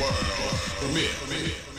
world premiere.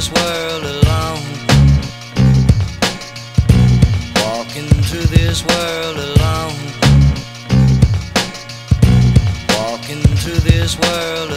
this world alone. Walking through this world alone. Walking through this world